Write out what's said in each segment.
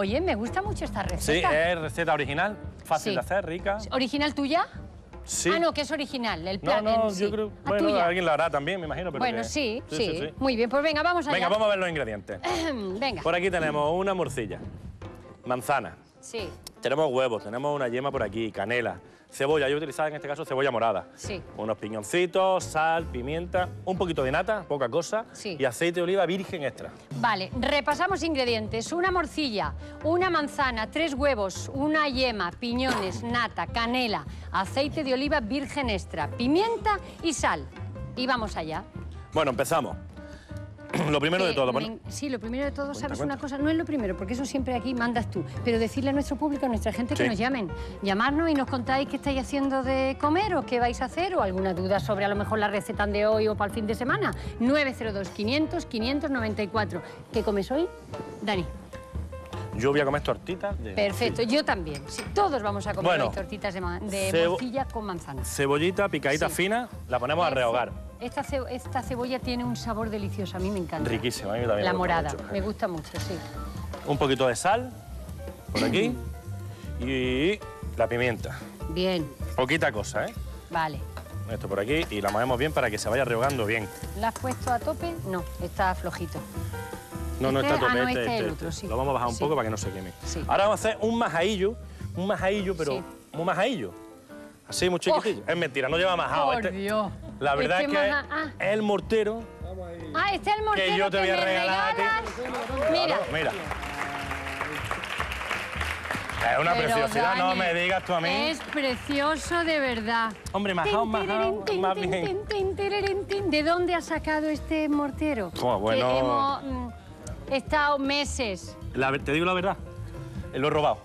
Oye, me gusta mucho esta Sí, receta. es receta original, fácil Sí. de hacer, rica. ¿Original tuya? Sí. Ah, no, que es original, el No, plan. no, sí. yo creo. Ah, Bueno, tuya. alguien la hará también, me imagino. Pero Bueno, que- sí, sí, Muy bien, pues venga, vamos allá. Venga, vamos a ver los ingredientes. Venga. Por aquí tenemos una morcilla, manzana, Sí, tenemos huevos, tenemos una yema por aquí, canela, cebolla. Yo he utilizado en este caso cebolla morada. Sí. Unos piñoncitos, sal, pimienta, un poquito de nata, poca cosa. Sí. Y aceite de oliva virgen extra. Vale, repasamos ingredientes. Una morcilla, una manzana, tres huevos, una yema, piñones, nata, canela, aceite de oliva virgen extra, pimienta y sal. Y vamos allá. Bueno, empezamos. Lo primero de Eh, todo, me- sí, lo primero de todo, ¿sabes cuenta. una cosa? No es lo primero, porque eso siempre aquí mandas tú. Pero decirle a nuestro público, a nuestra gente, que nos llamen. Llamarnos y nos contáis qué estáis haciendo de comer o qué vais a hacer o alguna duda sobre a lo mejor la receta de hoy o para el fin de semana. 902-500-594. ¿Qué comes hoy? Dani. yo voy a comer tortitas de Perfecto, yo también. Sí, todos vamos a comer Bueno, tortitas de, de cebo- morcilla con manzana. Cebollita picadita Sí. fina, la ponemos a rehogar. Esta, ce- esta cebolla tiene un sabor delicioso, a mí me encanta. Riquísima, a mí también me La gusta morada, mucho. me gusta mucho, sí. Un poquito de sal por aquí y la pimienta. Bien, Poquita cosa, ¿eh? vale. Esto por aquí y la movemos bien para que se vaya rehogando bien. ¿La has puesto a tope? No, está flojito. No, no Este- está ah, tope, no, este, este es el otro, sí. Lo vamos a bajar un Sí. poco para que no se queme. Sí. Ahora vamos a hacer un majadillo, un majadillo, pero un majadillo. Así, muy chiquitillo. Es mentira, no lleva majado. Por este- Dios. La verdad es que ah. el mortero. Ah, este es el mortero yo te voy a me regalar a ti. Mira, Claro, mira. Es una pero, preciosidad, no me digas tú a mí. Es precioso de verdad. Hombre, majao, majao, más bien. ¿De dónde has sacado este mortero? Oh, bueno. Que hemos mm, estado meses. La te digo la verdad, lo he robado.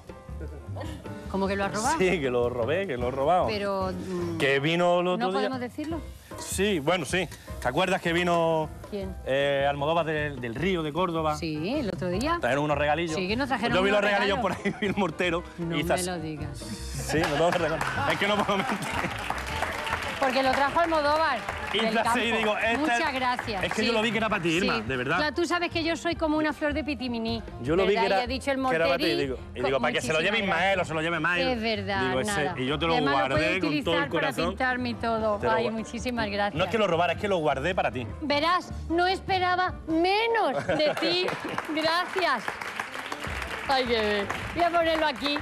¿Cómo que lo has robado? Sí, que lo robé, que lo he robado. Pero mm, Que vino el otro no día. podemos decirlo. Sí, bueno, sí. ¿Te acuerdas que vino ¿Quién? eh, Almodóvar del, del Río de Córdoba? Sí, el otro día. Trajeron unos regalillos. Sí, que nos trajeron Yo vi los regalillos regalos. por ahí, vi el mortero. No y me lo digas. Sí, me tengo que recordar. Es que no puedo mentir. Porque lo trajo Almodóvar. Y digo, este- Muchas gracias. es que sí. yo lo vi que era para ti, Irma, Sí. de verdad. Claro, tú sabes que yo soy como una flor de pitiminí. Yo lo vi ¿verdad? que era, Y he dicho el que era para ti. digo, y digo para que se lo lleve Ismael o se lo lleve Mael. Es verdad, Digo, ese- nada. y yo te lo Además, guardé puedo con todo el corazón. para pintarme y todo. Te lo Ay, muchísimas gracias. No es que lo robara, es que lo guardé para ti. Verás, no esperaba menos de ti. Gracias. Ay, qué bien. Voy a ponerlo aquí.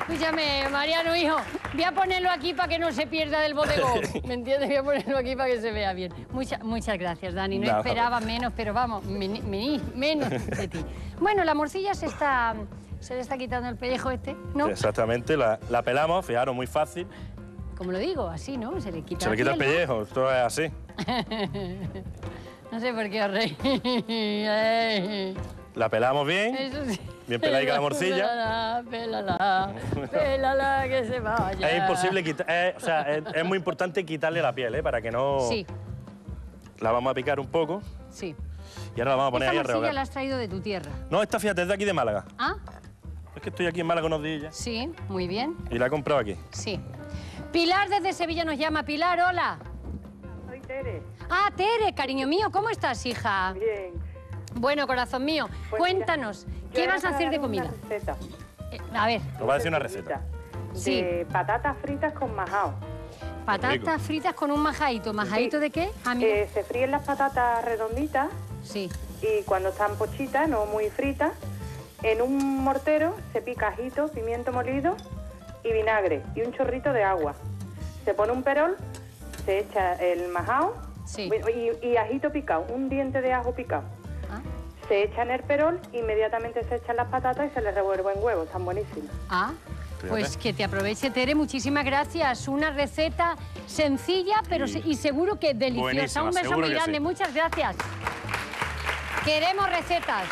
Escúchame, Mariano, hijo. Voy a ponerlo aquí para que no se pierda del bodegón. ¿Me entiendes? Voy a ponerlo aquí para que se vea bien. Mucha- muchas gracias, Dani. No esperaba menos, pero vamos, menos de ti. Bueno, la morcilla se está... Se le está quitando el pellejo este, ¿no? Exactamente, la, la pelamos, fijaros, muy fácil. Como lo digo, así, ¿no? Se le quita Se le quita el pellejo, esto es así. No sé por qué os reís. Ay. La pelamos bien. Eso sí. Bien peladica la morcilla. Pélala, pélala, pélala, que se vaya. Es imposible quitar, o sea, es, es muy importante quitarle la piel, ¿eh? Para que no... Sí, La vamos a picar un poco sí. y ahora la vamos a poner Esta ahí a morcilla rehogar. la has traído de tu tierra. No, esta fíjate, es de aquí de Málaga. ¿Ah? Es que estoy aquí en Málaga unos días Sí, muy bien. y la he comprado aquí. Sí. Pilar desde Sevilla nos llama. Pilar, hola. Soy Tere. Ah, Tere, cariño mío, ¿cómo estás, hija? Bien. Bueno, corazón mío, Pues cuéntanos, mira, ¿qué vas a hacer de comida? receta Eh, a ver, Nos va a decir una receta. Sí. De patatas fritas con majao. patatas fritas con un majadito. ¿Majadito Sí. de qué? Ah. Eh, se fríen las patatas redonditas Sí. y cuando están pochitas, no muy fritas, en un mortero se pica ajito, pimiento molido y vinagre y un chorrito de agua. Se pone un perol, se echa el majao Sí. y, y ajito picado, un diente de ajo picado. Se echa en el perol, inmediatamente se echan las patatas y se les revuelve en huevo, están buenísimas. Ah, pues que te aproveche, Tere. Muchísimas gracias. Una receta sencilla, pero Sí. se- y seguro que deliciosa. Buenísima, Un beso muy grande. sí. Muchas gracias. Queremos recetas.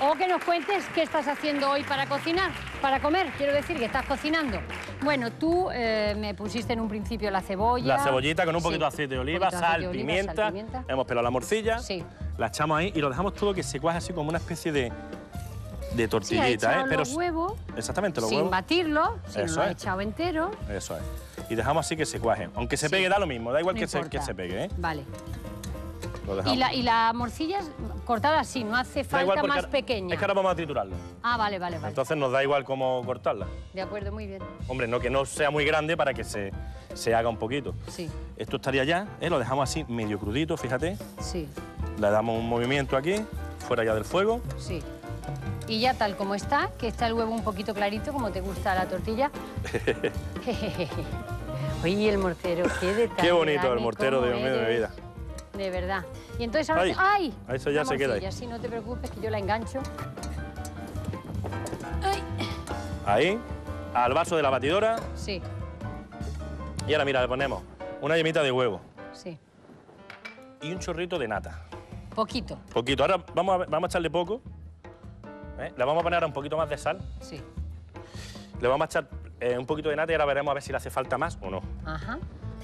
O que nos cuentes qué estás haciendo hoy para cocinar, para comer. Quiero decir que estás cocinando. Bueno, tú eh, me pusiste en un principio la cebolla. La cebollita con un Sí. poquito de aceite de oliva, sal, aceite de oliva, pimienta. sal, pimienta. Hemos pelado la morcilla. Sí. La echamos ahí y lo dejamos todo que se cuaje así como una especie de, de tortillita, ¿eh? Pero los huevos exactamente los sin huevos. batirlo, si no Eso lo ha es. echado entero. Eso es. Y dejamos así que se cuaje. Aunque se Sí. pegue da lo mismo, da igual no que se, que se pegue, ¿eh? Vale. Lo ¿Y la, y la morcilla, Cortada así, no hace falta más ahora- pequeña. Es que ahora vamos a triturarlo. Ah, vale, vale, vale. Entonces nos da igual cómo cortarla. De acuerdo, muy bien. Hombre, no que no sea muy grande para que se, se haga un poquito. Sí, Esto estaría ya, ¿eh? lo dejamos así medio crudito, fíjate. sí, Le damos un movimiento aquí, fuera ya del fuego. sí. Y ya tal como está, que está el huevo un poquito clarito, como te gusta la tortilla. Oye, el mortero, qué detalle. Qué bonito el mortero, Dios mío de mi vida. De verdad. Y entonces ahora... Ahí, te- ¡Ay! eso ya se queda ahí. morcilla, Sí, no te preocupes, que yo la engancho. Ay, Ahí, al vaso de la batidora. sí, Y ahora, mira, le ponemos una yemita de huevo sí. y un chorrito de nata. Poquito, Poquito. Ahora vamos a, vamos a echarle poco. ¿eh? Le vamos a poner ahora un poquito más de sal. sí. Le vamos a echar eh, un poquito de nata y ahora veremos a ver si le hace falta más o no. Ajá,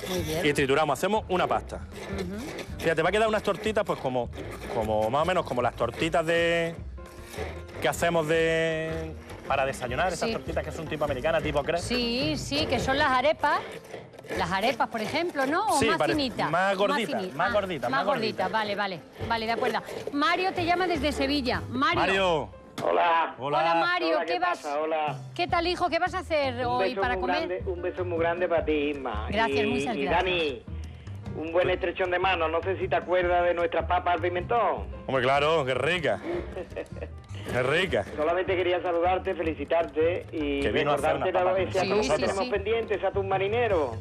muy bien. Y trituramos, hacemos una pasta. Fíjate, va a quedar unas tortitas, pues como, como más o menos como las tortitas de que hacemos de para desayunar, esas tortitas que son tipo americanas, tipo crepe. Sí, sí, que son las arepas. Las arepas, por ejemplo, ¿no? O Sí, más pare- finitas. más más ah, gorditas, Más más gorditas, gorditas. vale, vale. Vale, de acuerdo. Mario te llama desde Sevilla. Mario. Mario, Hola. hola. Hola, Mario, Hola, ¿qué, ¿qué vas? pasa? Hola. ¿Qué tal, hijo? ¿Qué vas a hacer Un hoy beso para muy comer? grande- un beso muy grande para ti, Isma. Gracias, y, muchas y gracias. Dani, un buen estrechón de mano. No sé si te acuerdas de nuestras papas al pimentón. Hombre, claro, qué rica. Qué rica. Solamente quería saludarte, felicitarte y a recordarte la- ese Sí, sí, tenemos sí. pendiente, ese atún marinero.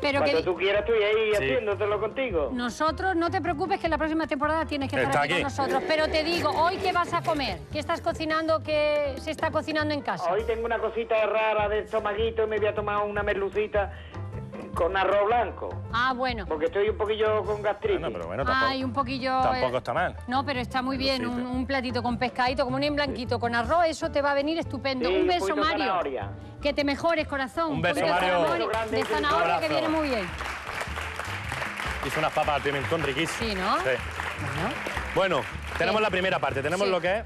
Pero Cuando que tú quieras estoy ahí Sí. haciéndotelo contigo. nosotros, no te preocupes que la próxima temporada tienes que estar aquí, con nosotros. Pero te digo, ¿hoy qué vas a comer? ¿Qué estás cocinando? ¿Qué se está cocinando en casa? Hoy tengo una cosita rara de estomaguito y me voy a tomar una merlucita con arroz blanco. Ah, bueno. Porque estoy un poquillo con gastritis. Bueno, pero bueno, tampoco, Ay, un poquillo... tampoco eh, está mal. No, pero está muy bien, un, platito con pescadito, como un en blanquito, con arroz, eso te va a venir estupendo. Sí, un beso, Mario. zanahoria. Que te mejores, corazón. Un beso, de Mario. zanahoria- Un beso grande, De zanahoria que viene muy bien. Hizo unas papas al pimentón riquísimas. Sí, ¿no? Sí. Bueno, Bueno, tenemos Sí. la primera parte. Tenemos Sí. lo que es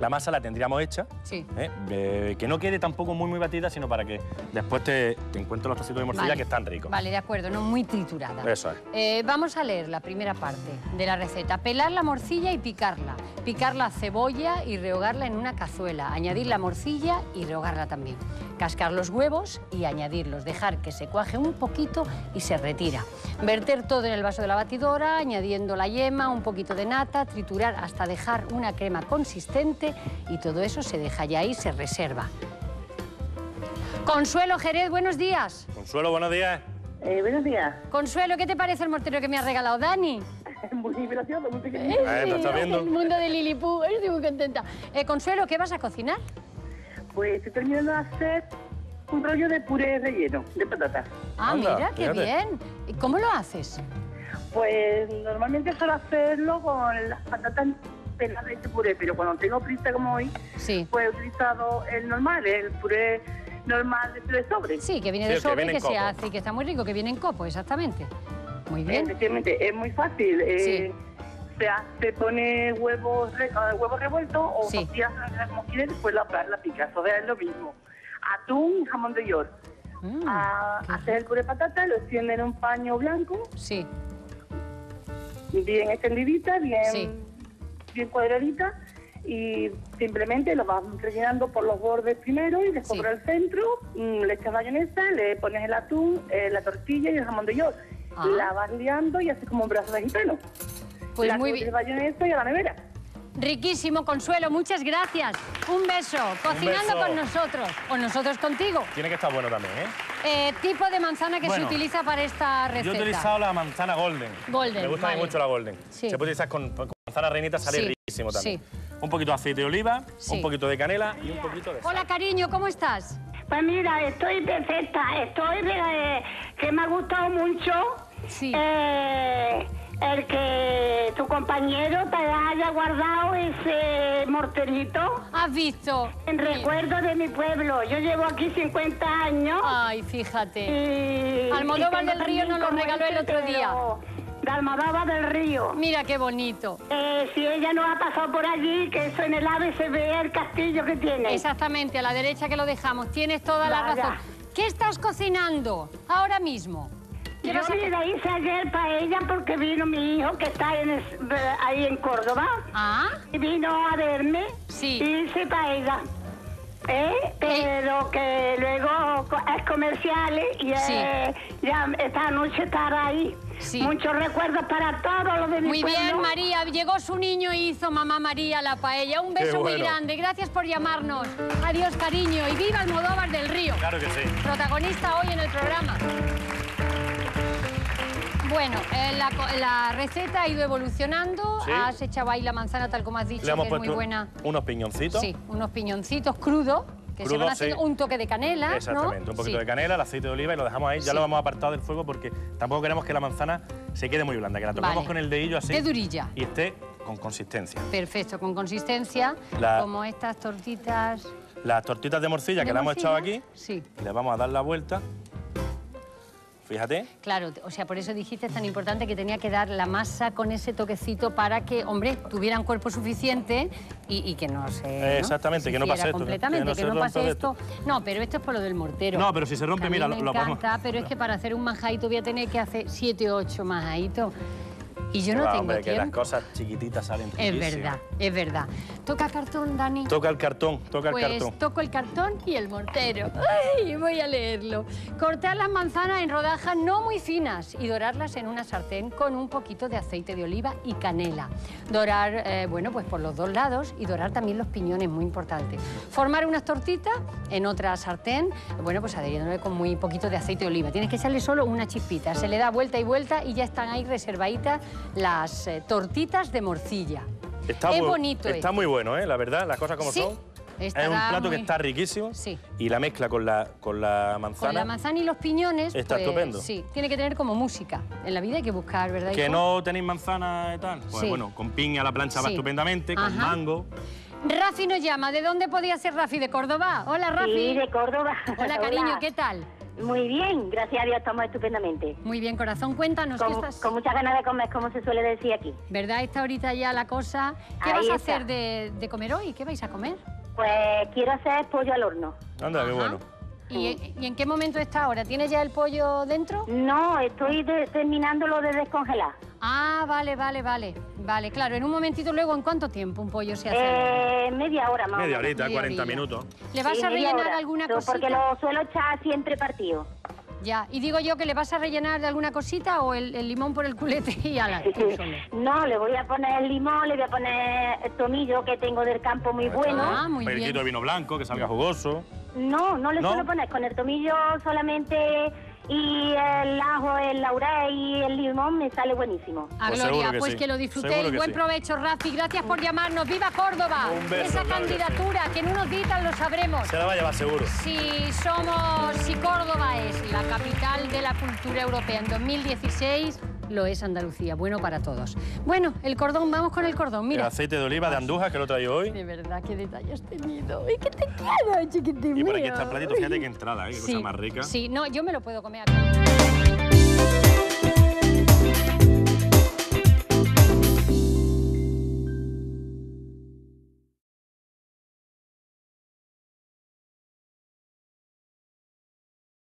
la masa, la tendríamos hecha. sí. ¿eh? Eh, que no quede tampoco muy muy batida, sino para que después te, te encuentres los trocitos de morcilla Vale. que están ricos. Vale, de acuerdo, no muy triturada. Eso es. Eh, vamos a leer la primera parte de la receta. Pelar la morcilla y picarla. Picar la cebolla y rehogarla en una cazuela. Añadir la morcilla y rehogarla también. Cascar los huevos y añadirlos. Dejar que se cuaje un poquito y se retira. Verter todo en el vaso de la batidora, añadiendo la yema, un poquito de nata, triturar hasta dejar una crema consistente y todo eso se deja ya ahí, se reserva. Consuelo Jerez, buenos días. Consuelo, buenos días. Eh, buenos días. Consuelo, ¿qué te parece el mortero que me ha regalado Dani? Muy gracioso, muy pequeñito. Eh, ¿lo estás viendo? El mundo de Lilipú, estoy muy contenta. Eh, Consuelo, ¿qué vas a cocinar? Pues estoy terminando de hacer un rollo de puré relleno de patatas. Ah, Anda, mira, qué fíjate. bien. ¿Y cómo lo haces? Pues normalmente suelo hacerlo con las patatas de este puré, pero cuando tengo prisa como hoy, Sí. pues he utilizado el normal, el puré normal de sobre. Sí, que viene Sí, de que sobre, viene que, en se copo. hace y que está muy rico, que viene en copo, exactamente. Muy bien. Efectivamente, es muy fácil. eh, se, hace, pone huevos, re- eh, huevos revueltos o Sí. tortillas como quieres, después la, la picas. O sea, es lo mismo. Atún y jamón de york. Mm, a qué hacer el puré de patata, lo extiende en un paño blanco, Sí, bien extendidita, bien, Sí. Bien cuadradita, y simplemente lo vas rellenando por los bordes primero y después Sí. por el centro, mm, le echas mayonesa, le pones el atún, eh, la tortilla y el jamón de york. Ah. La vas liando y haces como un brazo de gitano. pues la muy bien. mayonesa y a la nevera. Riquísimo, Consuelo, muchas gracias. Un beso, cocinando beso. con nosotros, o nosotros contigo. Tiene que estar bueno también, ¿eh? Eh, tipo de manzana que Bueno, se utiliza para esta receta. Yo he utilizado la manzana golden. Golden, Me gusta vale. mucho la golden. Sí. Se puede utilizar con, con manzana reinita, sale Sí, riquísimo también. sí. Un poquito de aceite de oliva, Sí. un poquito de canela y un poquito de sal. Hola, cariño, ¿cómo estás? Pues mira, estoy perfecta, estoy eh, que me ha gustado mucho Sí. eh, el que tu compañero te haya guardado ese morterito ¿Has visto? en recuerdo de mi pueblo. Yo llevo aquí 50 años Ay, fíjate. y... Almodóvar y del Río nos lo regaló el otro día. pero De Almodóvar del Río. Mira qué bonito. Eh, si ella no ha pasado por allí, que eso en el AVE se ve el castillo que tiene. Exactamente, a la derecha que lo dejamos. Tienes toda la razón. ¿Qué estás cocinando ahora mismo? ¿Qué Yo vas a hacer? mira, hice ayer paella porque vino mi hijo que está en es- ahí en Córdoba. Ah, Y vino a verme. Sí. Y hice paella. ¿Eh? Pero que luego es comercial y Sí. eh, ya esta noche estará ahí. Sí. Muchos recuerdos para todos los de mi muy pueblo. bien, María. Llegó su niño y hizo mamá María la paella. Un beso muy grande. Gracias por llamarnos. Adiós, cariño. Y viva el Modóvar del Río. Claro que sí. Protagonista hoy en el programa. Bueno, eh, la, receta ha ido evolucionando. Sí. Has echado ahí la manzana tal como has dicho, Le hemos que es muy buena. unos piñoncitos. Sí, unos piñoncitos crudos que se Crudos, van haciendo sí. un toque de canela, ¿no? Exactamente, un poquito Sí. de canela, el aceite de oliva y lo dejamos ahí. Ya lo hemos apartado del fuego porque tampoco queremos que la manzana se quede muy blanda, que la toquemos Vale. con el dedillo así. Esté durilla. Y esté con consistencia. Perfecto, con consistencia, La- como estas tortitas. Las tortitas de morcilla de que le hemos echado aquí, Sí. le vamos a dar la vuelta. Fíjate. Claro, o sea, por eso dijiste es tan importante que tenía que dar la masa con ese toquecito para que, hombre, tuvieran cuerpo suficiente y, y que no se. ¿no? Exactamente, que no pase esto, que Completamente, no que no, pase esto. No, pero esto es por lo del mortero. No, pero si se rompe, Que a mí mira, me lo- encanta, pero es que para hacer un majadito voy a tener que hacer siete o ocho majaditos. Y yo no Va, tengo hombre, que las cosas chiquititas salen Es verdad, es verdad. Toca cartón, Dani. Toca el cartón, toca Pues el cartón. toco el cartón y el mortero. Ay, voy a leerlo. Cortar las manzanas en rodajas no muy finas y dorarlas en una sartén con un poquito de aceite de oliva y canela. Dorar, eh, bueno, pues por los dos lados y dorar también los piñones, muy importante. Formar unas tortitas en otra sartén, bueno, pues adheriéndole con muy poquito de aceite de oliva. Tienes que echarle solo una chispita. Se le da vuelta y vuelta y ya están ahí reservaditas las eh, tortitas de morcilla. Está es muy, bonito Está esto. muy bueno, ¿eh? La verdad, las cosas como Sí, son. Es un plato que está riquísimo. Sí. Y la mezcla con la, con la manzana. Con la manzana y los piñones, Está pues, estupendo. Sí, tiene que tener como música. En la vida hay que buscar, ¿verdad? Que hijo? no tenéis manzana y tal. Pues Sí. bueno, con piña a la plancha va estupendamente, con Ajá. mango. Rafi nos llama. ¿De dónde podía ser Rafi? ¿De Córdoba? Hola, Rafi. Sí, de Córdoba. Hola, cariño, ¿qué tal? Muy bien, gracias a Dios estamos estupendamente. Muy bien, corazón. Cuéntanos, ¿qué Con, estás...? con muchas ganas de comer, como se suele decir aquí. ¿Verdad? Está ahorita ya la cosa. ¿Qué Ahí vas a está. hacer de, de comer hoy? ¿Qué vais a comer? Pues quiero hacer pollo al horno. Anda, qué bueno. ¿Y, y en qué momento está ahora? ¿Tienes ya el pollo dentro? No, estoy de- terminándolo de descongelar. Ah, vale, vale, vale. Vale, claro. En un momentito luego, ¿en cuánto tiempo un pollo se hace? Eh, media hora más. Media horita, media 40 horilla. minutos. ¿Le vas Sí, a rellenar hora. alguna Pero cosita? Porque lo suelo echar siempre partido. Ya, y digo yo que le vas a rellenar de alguna cosita o el, el limón por el culete y ala, tú solo. No, le voy a poner limón, le voy a poner el tomillo que tengo del campo muy bueno. Ah, muy pelquito de bien. vino blanco, que salga jugoso. No, no le ¿No? suelo poner con el tomillo solamente y el ajo, el laurel y el limón me sale buenísimo. A Pues Gloria, que pues sí. que lo disfrutéis. que Buen sí. provecho, Rafi. Gracias por llamarnos. ¡Viva Córdoba! Un beso, Esa claro que sí. candidatura, que en unos días lo sabremos. Se la va a llevar seguro. Si somos, si Córdoba es la capital de la cultura europea en 2016, lo es Andalucía. Bueno para todos. Bueno, el cordón, vamos con el cordón. El Mira. aceite de oliva de Andújar, que lo traigo hoy. De verdad, qué detalle has tenido. ¡Y qué te quiero, chiquitín Y por aquí está el platito, fíjate qué entrada, ¿eh? qué Sí, cosa más rica. Sí, no, yo me lo puedo comer aquí.